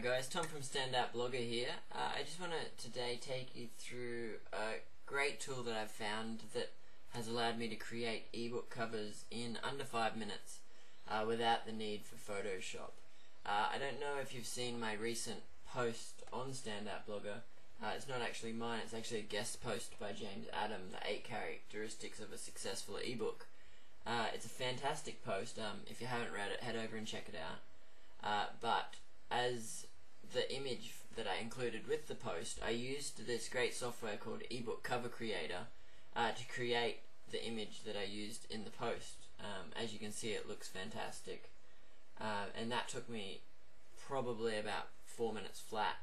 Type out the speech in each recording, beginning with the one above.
guys, Tom from Standout Blogger here. Uh, I just want to today take you through a great tool that I've found that has allowed me to create ebook covers in under 5 minutes uh, without the need for Photoshop. Uh, I don't know if you've seen my recent post on Standout Blogger. Uh, it's not actually mine, it's actually a guest post by James Adam, the 8 characteristics of a successful ebook. Uh, it's a fantastic post. Um, if you haven't read it, head over and check it out. Uh, but as the image that I included with the post, I used this great software called eBook Cover Creator uh, to create the image that I used in the post. Um, as you can see, it looks fantastic. Uh, and that took me probably about four minutes flat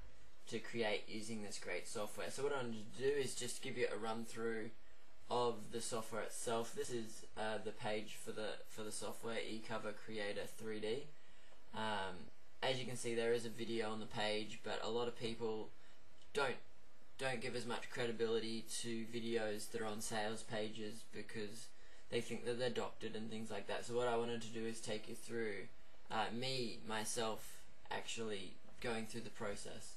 to create using this great software. So what I'm going to do is just give you a run through of the software itself. This is uh, the page for the for the software eCover Creator 3D. Um, as you can see there is a video on the page but a lot of people don't don't give as much credibility to videos that are on sales pages because they think that they're doctored and things like that. So what I wanted to do is take you through uh, me myself actually going through the process.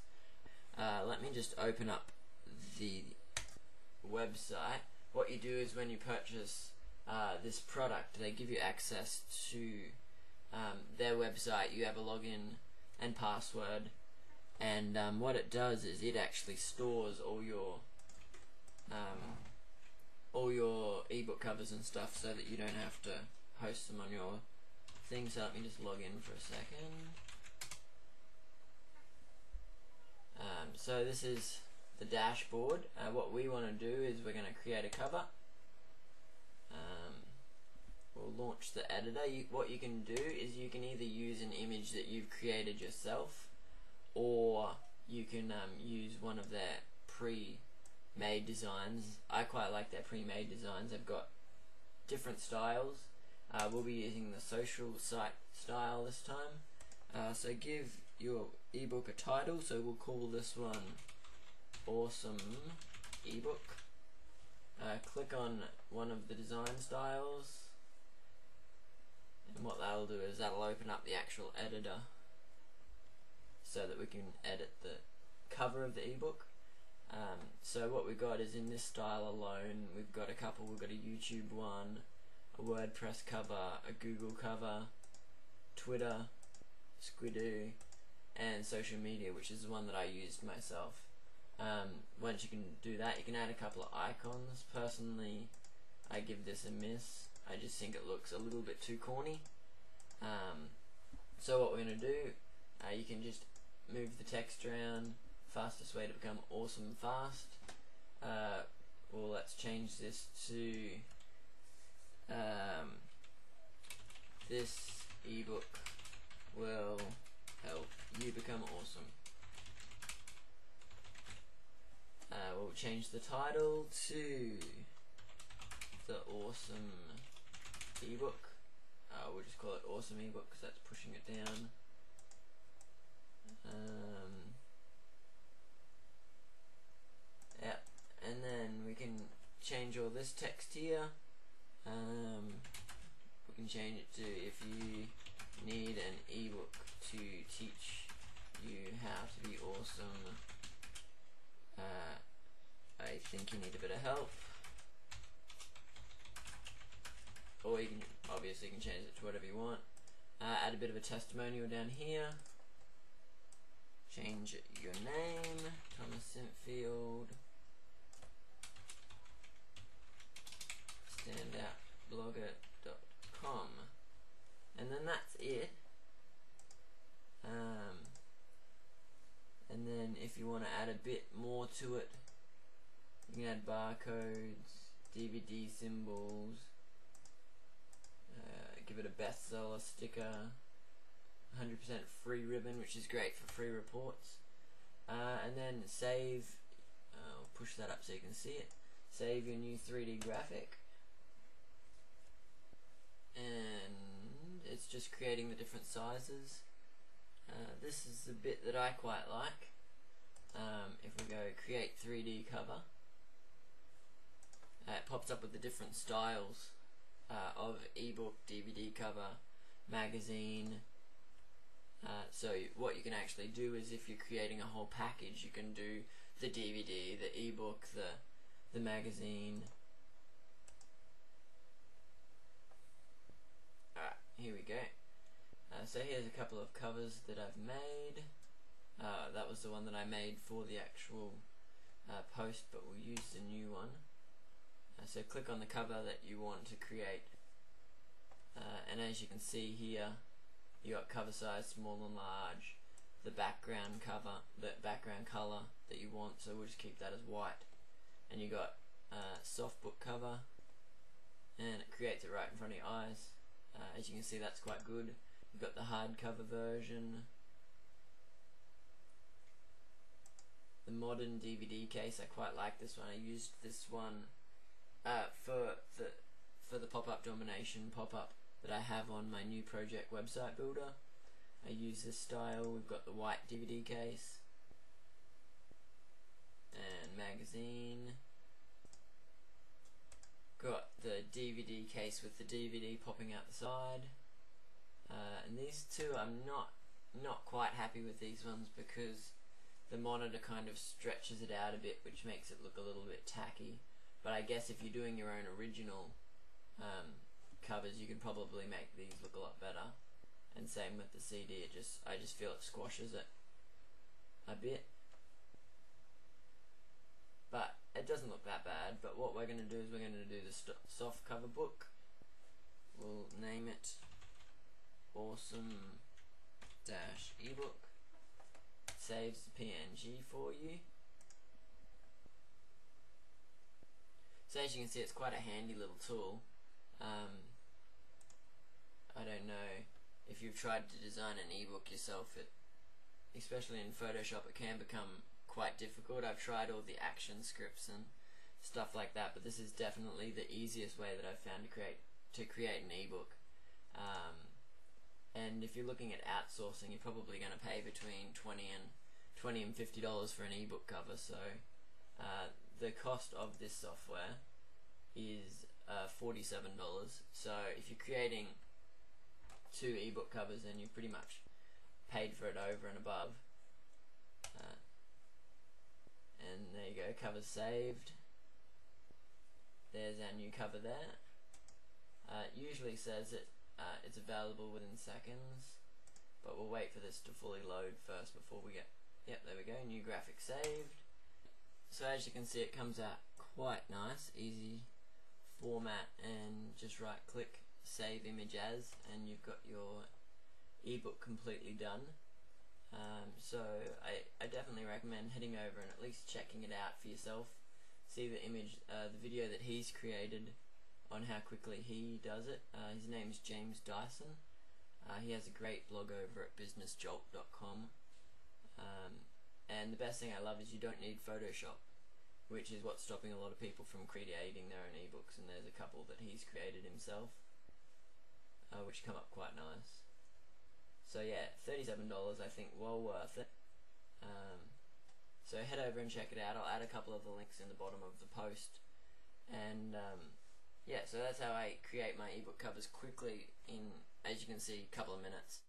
Uh, let me just open up the website. What you do is when you purchase uh, this product they give you access to um, their website, you have a login and password, and um, what it does is it actually stores all your um, all your ebook covers and stuff, so that you don't have to host them on your thing. So let me just log in for a second. Um, so this is the dashboard. Uh, what we want to do is we're going to create a cover. Um, we'll launch the editor. You, what you can do is you can either use an image that you've created yourself or you can um, use one of their pre-made designs. I quite like their pre-made designs. They've got different styles. Uh, we'll be using the social site style this time. Uh, so give your ebook a title. So we'll call this one Awesome Ebook. Uh, click on one of the design styles and what that'll do is that'll open up the actual editor so that we can edit the cover of the ebook. Um, so what we've got is in this style alone, we've got a couple, we've got a YouTube one, a WordPress cover, a Google cover, Twitter, Squidoo, and social media, which is the one that I used myself. Um, once you can do that, you can add a couple of icons. Personally, I give this a miss. I just think it looks a little bit too corny. Um, so what we're going to do, uh, you can just move the text around, fastest way to become awesome fast. Uh, well, let's change this to um, this ebook will help you become awesome. Uh, we'll change the title to the awesome ebook. Uh, we'll just call it awesome ebook because that's pushing it down. Um, yeah, and then we can change all this text here. Um, we can change it to if you need an ebook to teach you how to be awesome. Uh, I think you need a bit of help. Or you can obviously you can change it to whatever you want. Uh, add a bit of a testimonial down here. Change your name, Thomas Sintfield. Standoutblogger.com, and then that's it. Um, and then if you want to add a bit more to it, you can add barcodes, DVD symbols, give it a bestseller sticker, 100% free ribbon, which is great for free reports. Uh, and then save, uh, push that up so you can see it, save your new 3D graphic. And it's just creating the different sizes. Uh, this is the bit that I quite like. Um, if we go create 3D cover, uh, it pops up with the different styles uh, of ebook, DVD cover, magazine, Uh, so what you can actually do is if you're creating a whole package, you can do the DVD, the ebook, the the magazine. Here we go. Uh, so here's a couple of covers that I've made. Uh, that was the one that I made for the actual uh, post, but we'll use the new one. So click on the cover that you want to create, uh, and as you can see here, you got cover size, small and large, the background cover, the background color that you want. So we'll just keep that as white, and you got uh, soft book cover, and it creates it right in front of your eyes. Uh, as you can see, that's quite good. You've got the hardcover version. The modern DVD case, I quite like this one. I used this one uh, for the for the pop-up domination pop-up that I have on my new project website builder. I use this style. We've got the white DVD case and magazine. Got the DVD case with the DVD popping out the side. Uh, and these two, I'm not not quite happy with these ones because the monitor kind of stretches it out a bit, which makes it look a little bit tacky. But I guess if you're doing your own original um, covers, you can probably make these look a lot better. And same with the CD. It just I just feel it squashes it a bit. But it doesn't look that bad. But what we're going to do is we're going to do the soft cover book. We'll name it awesome dash ebook saves the PNG for you as you can see it's quite a handy little tool um, I don't know if you've tried to design an ebook yourself it especially in Photoshop it can become quite difficult I've tried all the action scripts and stuff like that but this is definitely the easiest way that I've found to create to create an ebook um, and if you're looking at outsourcing, you're probably going to pay between twenty and twenty and fifty dollars for an ebook cover. So uh, the cost of this software is uh, forty-seven dollars. So if you're creating two ebook covers, then you've pretty much paid for it over and above. Uh, and there you go, cover saved. There's our new cover there. Uh, it usually says it uh, it's available within seconds, but we'll wait for this to fully load first before we get, yep, there we go, new graphic saved. So as you can see it comes out quite nice, easy format and just right click save image as and you've got your ebook completely done. Um, so I, I definitely recommend heading over and at least checking it out for yourself. See the image, uh, the video that he's created on how quickly he does it. Uh, his name is James Dyson. Uh, he has a great blog over at businessjolt.com. Um, and the best thing I love is you don't need Photoshop, which is what's stopping a lot of people from creating their own ebooks. And there's a couple that he's created himself, uh, which come up quite nice. So yeah, $37 I think well worth it. Um, so head over and check it out. I'll add a couple of the links in the bottom of the post. And um, yeah, so that's how I create my ebook covers quickly in, as you can see, a couple of minutes.